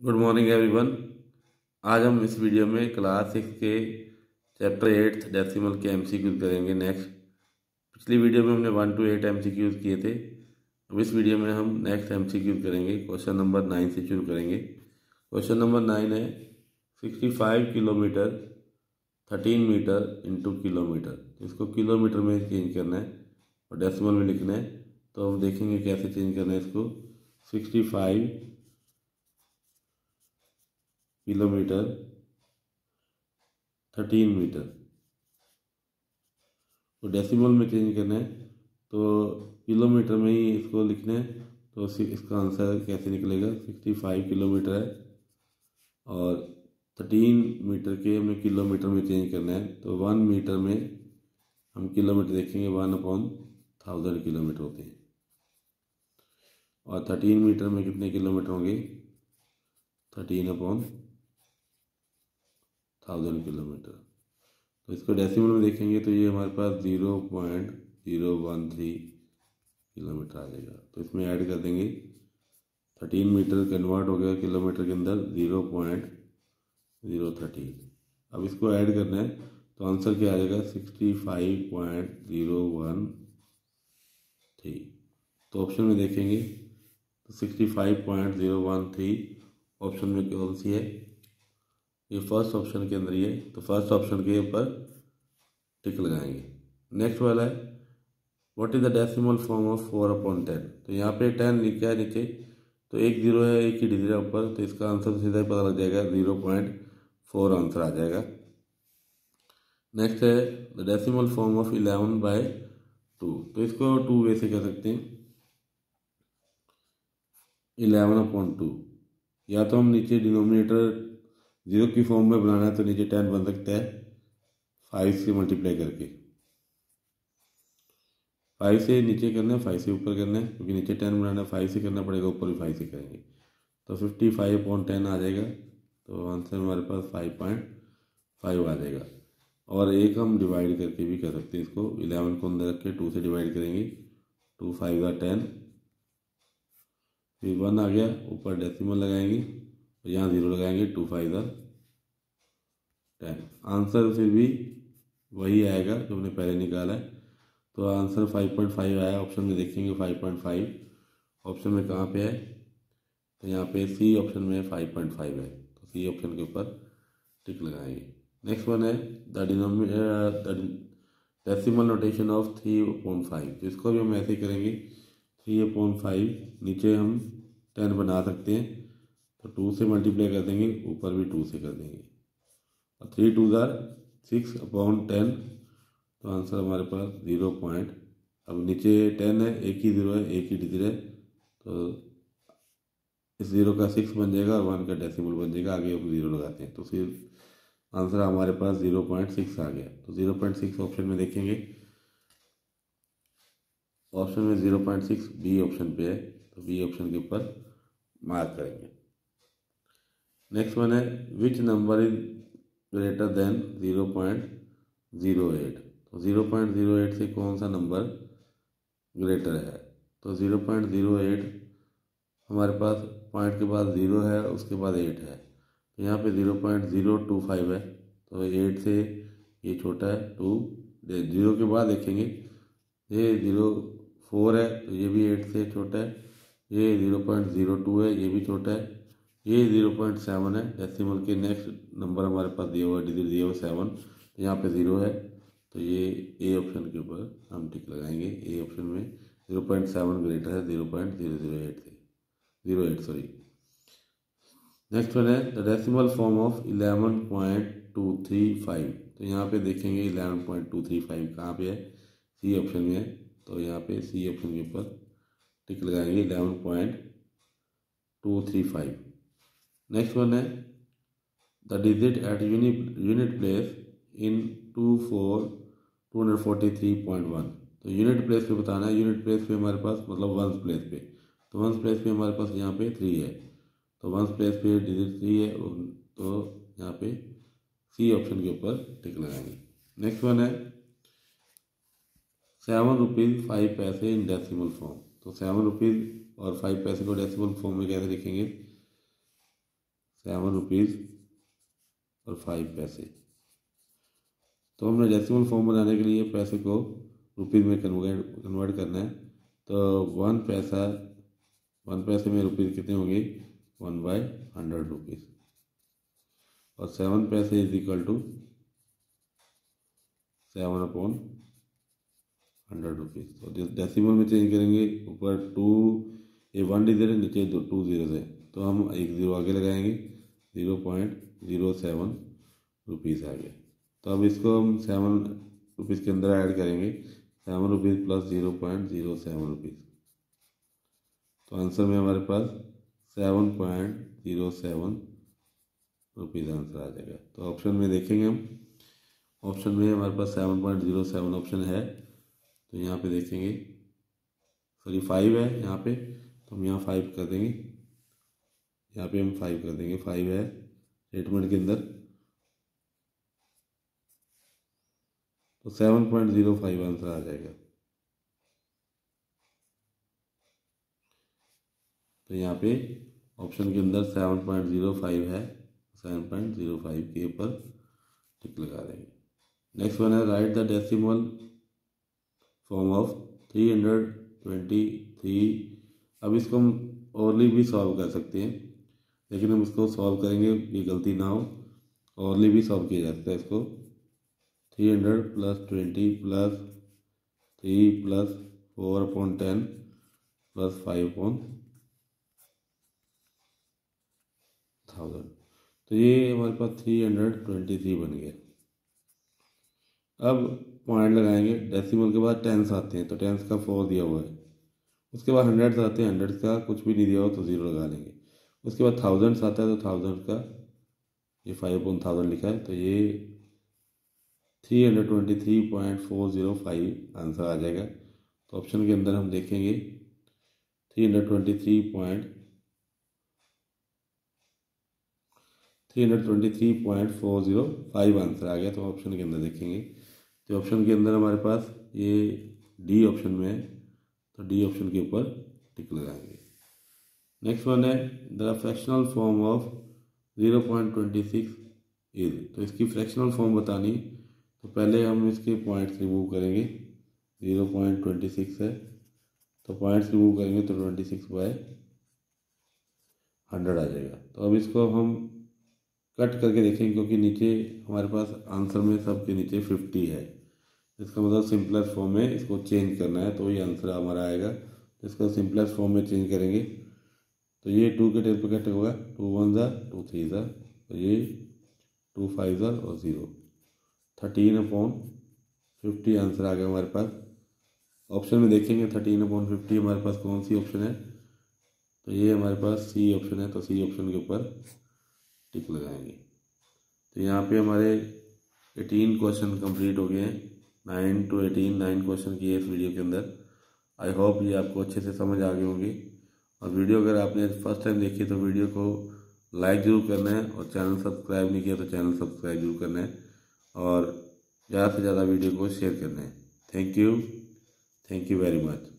Good morning everyone आज हम इस वीडियो में क्लास सिक्स के चैप्टर एट्थ डेसिमल के एमसीक्यूज करेंगे नेक्स्ट पिछली वीडियो में हमने वन टू एट एमसीक्यूज किए थे। अब इस वीडियो में हम नेक्स्ट एमसीक्यूज करेंगे। क्वेश्चन नंबर नाइन से शुरू करेंगे। क्वेश्चन नंबर नाइन है sixty five kilometre thirteen metre into kilometre इसको किलोमीटर में चेंज करना है और डेसिमल में लिखना है। तो हम देखेंगे कैसे चेंज करना है इसको। Sixty five kilometre thirteen metre तो डेसिमल में चेंज करना है तो किलोमीटर में ही इसको लिखना है तो इसका आंसर कैसे निकलेगा? सिक्सटी फाइव किलोमीटर है और थर्टीन मीटर के हमें किलोमीटर में चेंज करना है तो वन मीटर में हम किलोमीटर देखेंगे वन अपॉन थाउज़ेंड किलोमीटर होते हैं। और थर्टीन मीटर में कितने किलोमीटर होंगे? Thirteen upon thousand kilometre. तो इसको डेसिमल में देखेंगे तो ये हमारे पास zero point zero one three kilometre आ जाएगा। तो इसमें ऐड कर देंगे। थर्टीन मीटर कन्वर्ट हो गया किलोमीटर के अंदर ज़ीरो पॉइंट ज़ीरो थर्टीन। अब इसको ऐड करना है तो आंसर क्या आ जाएगा? Sixty five point zero one three. तो ऑप्शन में देखेंगे। तो sixty five point zero one three option में कौन सी है? ये फ़र्स्ट ऑप्शन के अंदर है तो फ़र्स्ट ऑप्शन के ऊपर टिक लगाएँगे। नेक्स्ट वाला है what is the decimal form of four upon ten तो यहाँ पे टेन लिखा है नीचे तो एक ज़ीरो है, एक ही डिजिट है ऊपर तो इसका आंसर सीधा ही पता लग जाएगा ज़ीरो पॉइंट फोर आंसर आ जाएगा। नेक्स्ट है the decimal form of eleven by two तो इसको टू वे से कह सकते हैं। इलेवन अपॉन टू या तो हम नीचे डिनोमिनेटर ज़ीरो की फॉर्म में बनाना है तो नीचे टेन बन सकता है। फाइव से मल्टीप्लाई करके। फाइव से नीचे करना है, फाइव से ऊपर करना है, क्योंकि नीचे टेन बनाना है, फाइव से करना पड़ेगा, ऊपर भी फाइव से करेंगे। तो फिफ्टी फाइव अपॉन टेन आ जाएगा। तो आंसर हमारे पास फाइव पॉइंट फाइव आ जाएगा। और एक हम डिवाइड करके भी कर सकते हैं इसको। इलेवन को अंदर रख के टू से डिवाइड करेंगे। टू फाइव का टेन फिर वन आ गया, ऊपर डेसिमल लगाएँगे। तो यहाँ ज़ीरो लगाएँगे टू फाइव ज़र टेन आंसर फिर भी वही आएगा जो हमने पहले निकाला है। तो आंसर फाइव पॉइंट फाइव आया ऑप्शन में देखेंगे फाइव पॉइंट फाइव ऑप्शन में कहाँ पे है? तो यहाँ पे सी ऑप्शन में फाइव पॉइंट फाइव है। तो सी ऑप्शन के ऊपर टिक लगाएँगे। नेक्स्ट वन है the decimal notation of three point five तो इसको भी हम ऐसे ही करेंगे। थ्री पॉइंट फाइव नीचे हम टेन बना सकते हैं। तो टू से मल्टीप्लाई कर देंगे, ऊपर भी टू से कर देंगे। थ्री टू ज़ार, सिक्स अपॉन टेन तो आंसर हमारे पास ज़ीरो पॉइंट। अब नीचे टेन है, एक ही ज़ीरो है, एक ही डिजिट है तो इस ज़ीरो का सिक्स बन जाएगा और वन का डेसिमल बन जाएगा, आगे हम ज़ीरो लगाते हैं। तो फिर आंसर हमारे पास ज़ीरो पॉइंट सिक्स आ गया। तो ज़ीरो पॉइंट सिक्स ऑप्शन में देखेंगे। ऑप्शन में zero point six B option पे है तो बी ऑप्शन के ऊपर मार्क करेंगे। नेक्स्ट वन है which number is greater than zero point zero eight तो ज़ीरो पॉइंट ज़ीरो एट से कौन सा नंबर ग्रेटर है? तो ज़ीरो पॉइंट ज़ीरो एट हमारे पास पॉइंट के बाद ज़ीरो है, उसके बाद एट है। तो यहाँ पे zero point zero two five है तो एट से ये छोटा है टू ज़ीरो के बाद देखेंगे। ये ज़ीरो फोर है तो ये भी एट से छोटा है, ये ज़ीरो पॉइंट ज़ीरो टू है, ये भी छोटा है। ये ज़ीरो पॉइंट सेवन है। डेसिमल के नेक्स्ट नंबर हमारे पास दिया हुआ डिजिट दिया हुआ सेवन तो यहाँ पे ज़ीरो है। तो ये ए ऑप्शन के ऊपर हम टिक लगाएँगे। ए ऑप्शन में ज़ीरो पॉइंट सेवन ग्रेटर है zero point zero zero eight से। Zero eight sorry next one है the decimal form of eleven point two three five तो यहाँ पे देखेंगे eleven point two three five कहाँ पे है? सी ऑप्शन में है। तो यहाँ पे सी ऑप्शन के ऊपर टिक लगाएँगे eleven point two three five next one है the digit at unit place in two four two hundred forty three point one तो यूनिट प्लेस पे बताना है यूनिट प्लेस पे हमारे पास मतलब वंस प्लेस पे। तो वंस प्लेस पे हमारे पास यहाँ पे थ्री है। तो वंस प्लेस पे डिजिट थ्री है तो यहाँ पे सी ऑप्शन के ऊपर टिक लगाएँगे। नेक्स्ट वन है seven rupees five paise in decimal form तो सेवन रुपीज़ और फाइव पैसे को डेसिमल फॉर्म में कैसे लिखेंगे? सेवन रुपीज़ और फाइव पैसे। तो हमने डेसिमल फॉर्म बनाने के लिए पैसे को रुपीज़ में कन्वर्ट कन्वर्ट करना है। तो वन पैसा वन पैसे में रुपीज़ कितने होंगे? वन बाय हंड्रेड रुपीज़ और seven paise is equal to seven upon hundred rupees तो डेसिमल में चेंज करेंगे, ऊपर टू ये वन डिजिट है, नीचे दो टू ज़ीरो है। तो हम एक ज़ीरो आगे लगाएँगे। Zero point zero seven rupees आ गया। तो अब इसको हम सेवन रुपीज़ के अंदर ऐड करेंगे। Seven rupees plus zero point zero seven rupees तो आंसर में हमारे पास seven point zero seven rupees answer आ जाएगा। तो ऑप्शन में देखेंगे हम। ऑप्शन में हमारे पास seven point zero seven option है। तो यहाँ पे देखेंगे। सॉरी फाइव है यहाँ पे। तो हम यहाँ फाइव कर देंगे। यहाँ पे हम फाइव कर देंगे। फाइव है स्टेटमेंट के अंदर। तो seven point zero five answer आ जाएगा। तो यहाँ पे ऑप्शन के अंदर सेवन पॉइंट ज़ीरो फाइव है। सेवन पॉइंट ज़ीरो फाइव के ऊपर टिक लगा देंगे। नेक्स्ट वन है write the decimal form of three hundred twenty three अब इसको हम ओरली भी सॉल्व कर सकते हैं। लेकिन हम इसको सॉल्व करेंगे, ये गलती ना हो। ओरली भी सॉल्व किया जा सकता है इसको। Three hundred plus twenty plus three plus four upon ten plus five upon thousand. तो ये हमारे पास थ्री हंड्रेड ट्वेंटी थ्री बन गया। अब पॉइंट लगाएँगे। डेसिमल के बाद टेंस आते हैं तो टेंस का फोर दिया हुआ है। उसके बाद हंड्रेड्स आते हैं हंड्रेड्स का कुछ भी नहीं दिया हो तो ज़ीरो लगा लेंगे। उसके बाद थाउजेंड्स आता है तो थाउज़ेंड का, ये फाइव पॉइंट थाउज़ेंड लिखा है तो ये three hundred twenty three point four zero five answer आ जाएगा। तो ऑप्शन के अंदर हम देखेंगे three hundred twenty three point three hundred twenty three point four zero five answer आ गया तो ऑप्शन के अंदर देखेंगे। तो ऑप्शन के अंदर हमारे पास ये डी ऑप्शन में है तो डी ऑप्शन के ऊपर टिक लगाएँगे नेक्स्ट वन है the fractional form of zero point twenty six is तो इसकी फ्रैक्शनल फॉर्म बतानी तो पहले हम इसके पॉइंट्स रिमूव करेंगे। ज़ीरो पॉइंट ट्वेंटी सिक्स है। तो पॉइंट्स रिमूव करेंगे तो ट्वेंटी सिक्स बाय हंड्रेड आ जाएगा। तो अब इसको हम कट करके देखेंगे क्योंकि नीचे हमारे पास आंसर में सबके नीचे फिफ्टी है। इसका मतलब सिंपलेस्ट फॉर्म में इसको चेंज करना है तो ये आंसर हमारा आएगा। तो इसका सिंपलेस्ट फॉर्म में चेंज करेंगे। तो ये टू के टेबल पर कट होगा, टू वन ज़ा, टू थ्री ज़ा तो ये टू फाइव ज़ा और zero. Thirteen upon fifty answer आ गया हमारे पास। ऑप्शन में देखेंगे, थर्टीन अपॉन फिफ्टी हमारे पास कौन सी ऑप्शन है? तो ये हमारे पास सी ऑप्शन है तो सी ऑप्शन के ऊपर टिक लगाएँगे। तो यहाँ पे हमारे एटीन क्वेश्चन कंप्लीट हो गए हैं। Nine two eighteen, nine question किए इस वीडियो के अंदर। आई होप ये आपको अच्छे से समझ आ गए होंगे। और वीडियो अगर आपने फ़र्स्ट टाइम देखी तो वीडियो को लाइक ज़रूर करना है और चैनल सब्सक्राइब नहीं किया तो चैनल सब्सक्राइब ज़रूर करना है और ज़्यादा से ज़्यादा वीडियो को शेयर करना है। Thank you thank you very much